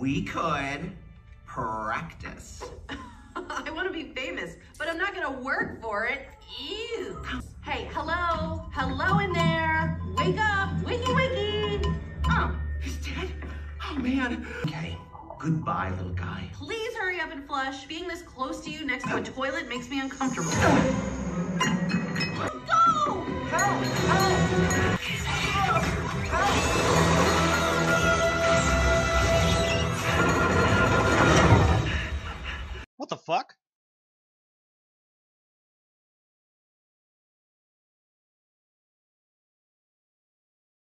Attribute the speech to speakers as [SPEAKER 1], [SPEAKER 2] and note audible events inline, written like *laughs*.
[SPEAKER 1] we could practice. *laughs*
[SPEAKER 2] I want to be famous, but I'm not gonna work for it. Ew. Hey, hello, hello in there. Wake up, wakey, wakey.
[SPEAKER 1] Oh, he's dead? Oh, man. Okay, goodbye, little guy.
[SPEAKER 2] Please hurry up and flush. Being this close to you next to a toilet makes me uncomfortable. *laughs* fuck?